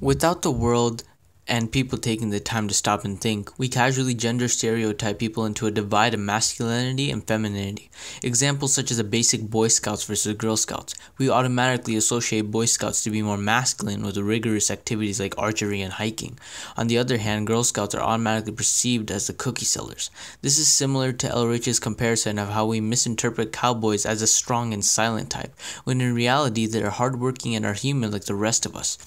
Without the world and people taking the time to stop and think, we casually gender stereotype people into a divide of masculinity and femininity. Examples such as a basic Boy Scouts versus Girl Scouts. We automatically associate Boy Scouts to be more masculine with rigorous activities like archery and hiking. On the other hand, Girl Scouts are automatically perceived as the cookie sellers. This is similar to Ehrlich's comparison of how we misinterpret cowboys as a strong and silent type, when in reality they are hardworking and are human like the rest of us.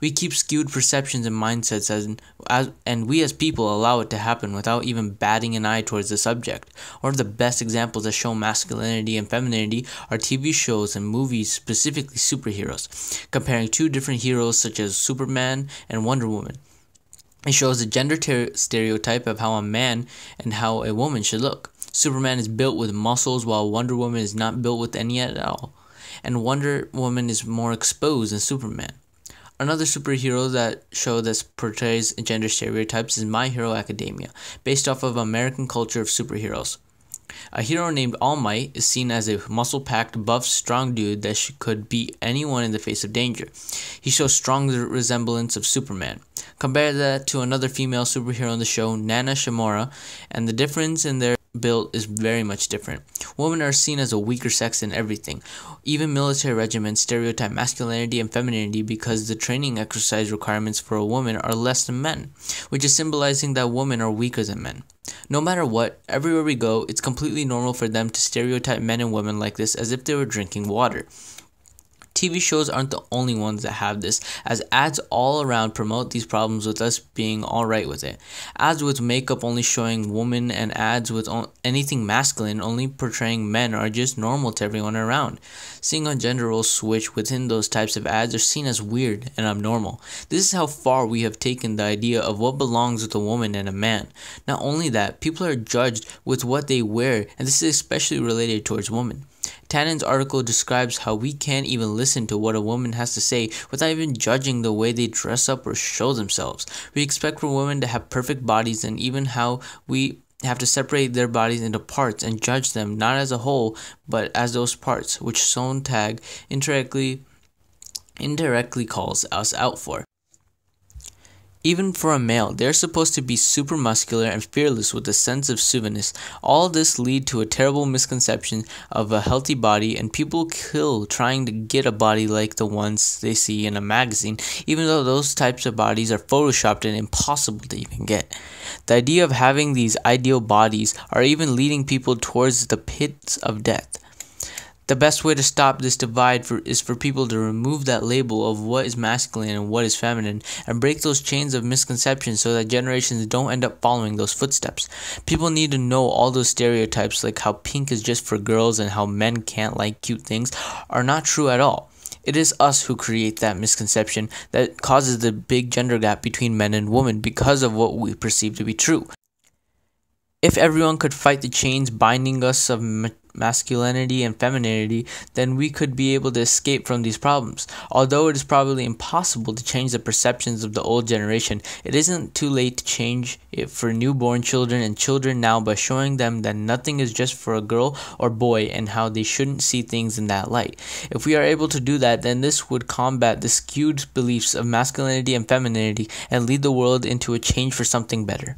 We keep skewed perceptions and mindsets and, as, and we as people allow it to happen without even batting an eye towards the subject. One of the best examples that show masculinity and femininity are TV shows and movies, specifically superheroes, comparing two different heroes such as Superman and Wonder Woman. It shows the gender ter- stereotype of how a man and how a woman should look. Superman is built with muscles while Wonder Woman is not built with any at all. And Wonder Woman is more exposed than Superman. Another superhero that show that portrays gender stereotypes is My Hero Academia, based off of American culture of superheroes. A hero named All Might is seen as a muscle packed, buff, strong dude that could beat anyone in the face of danger. He shows strong resemblance of Superman. Compare that to another female superhero in the show, Nana Shimura, and the difference in their built is very much different. Women are seen as a weaker sex in everything. Even military regiments stereotype masculinity and femininity because the training exercise requirements for a woman are less than men, which is symbolizing that women are weaker than men. No matter what, everywhere we go, it's completely normal for them to stereotype men and women like this as if they were drinking water. TV shows aren't the only ones that have this, as ads all around promote these problems with us being alright with it. Ads with makeup only showing women and ads with anything masculine only portraying men are just normal to everyone around. Seeing a gender role switch within those types of ads are seen as weird and abnormal. This is how far we have taken the idea of what belongs with a woman and a man. Not only that, people are judged with what they wear, and this is especially related towards women. Tannen's article describes how we can't even listen to what a woman has to say without even judging the way they dress up or show themselves. We expect for women to have perfect bodies and even how we have to separate their bodies into parts and judge them not as a whole but as those parts, which Sontag indirectly indirectly calls us out for. Even for a male, they're supposed to be super muscular and fearless with a sense of suiviness. All this lead to a terrible misconception of a healthy body and people kill trying to get a body like the ones they see in a magazine, even though those types of bodies are photoshopped and impossible to even get. The idea of having these ideal bodies are even leading people towards the pits of death. The best way to stop this divide for, is for people to remove that label of what is masculine and what is feminine and break those chains of misconceptions so that generations don't end up following those footsteps. People need to know all those stereotypes, like how pink is just for girls and how men can't like cute things, are not true at all. It is us who create that misconception that causes the big gender gap between men and women because of what we perceive to be true. If everyone could fight the chains binding us of masculinity and femininity, then we could be able to escape from these problems. Although it is probably impossible to change the perceptions of the old generation, it isn't too late to change it for newborn children and children now by showing them that nothing is just for a girl or boy and how they shouldn't see things in that light. If we are able to do that, then this would combat the skewed beliefs of masculinity and femininity and lead the world into a change for something better.